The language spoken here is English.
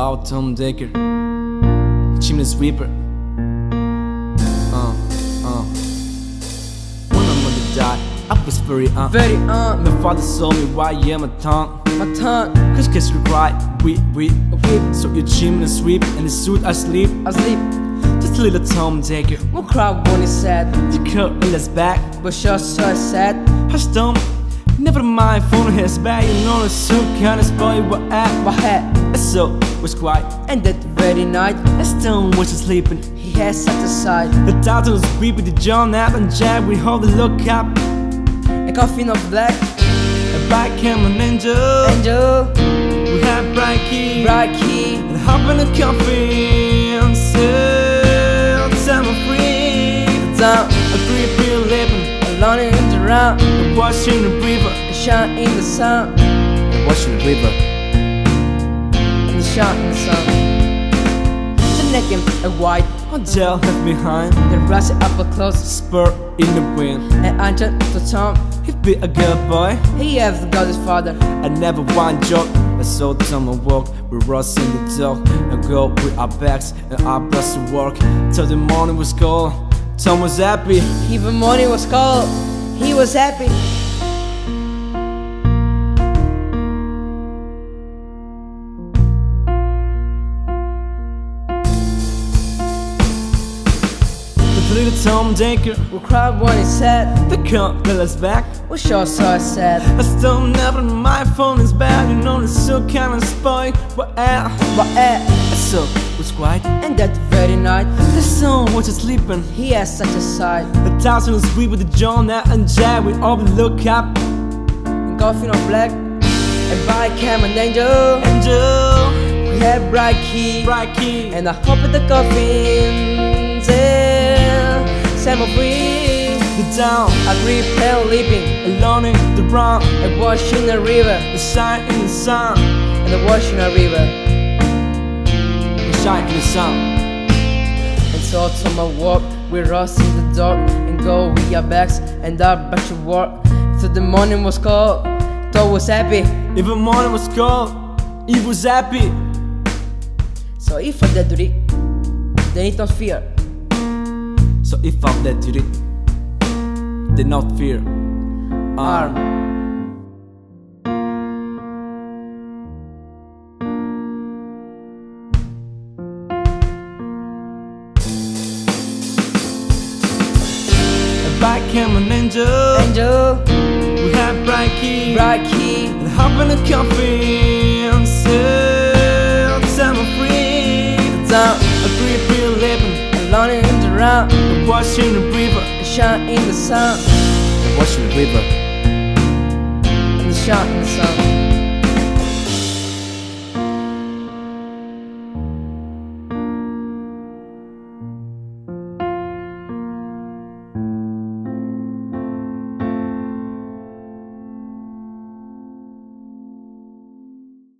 about Tom Dacre, chimney sweeper. Uh, uh. When my mother died, I was very uh. Very on My father told me why yeah my tongue. my tongue. Cause kids we right, we we Whip, So you chimney sweep and the suit I sleep. asleep. Just a little Tom Dacre. We'll cry when it's sad, The curl in his back. but sure so sad. Hush Tom, never mind phone his back. You know the suit kind of boy what at. My head, So was quiet. and that very night, Tom was sleeping. he had set aside The doctor was with the John App and Jack. We hold the look up. a coffin of black. A back came an angel. Angel, We had bright key. bright key, And hop in the coffin. Still, time of free. down, A pill living. alone in the watching the river. and shine in the sun, And watching the river. and the shine in the sun. The neck and a white, Hotel left behind. the rusty upper close, Spur in the wind. and enter to Tom. He be a good boy. He has got his father, I never want joke. I saw Tom and walk. We rust in the dark and go with our backs and our to work. Till the morning was cold. Tom was happy. even morning was cold. He was happy. Little Tom Dacre. We cried when he said, The let us back. we sure so sad. I still never my phone is bad. You know it's so kind of spoiled. But ah, But eh, so was quiet. and that very night, The sun was just sleeping. he has such a sight. The thousand was sweet with the John and Jack. We all look up. And coffin of black, and by came an angel. Angel, We had bright key, bright key. and I hope in the coffin. Down, green pale leaping, alone in the brown. wash in the river, The shine in the sun. and I wash in the river. The shine in the sun. And so to my walk, we rush in the dark and go with our bags and our back to work. Till the morning was cold, Thor was happy. Even morning was cold. He was happy. So if I did it, then it not fear. So if I'm dead to it, they not fear. Arm. Um, and back came an angel. Angel, We had bright key. bright key, And hop in the coffin. Still, time of free. down, A pill living. alone in the round, watching the and in the sun, And watching the river. and the shine in the sun.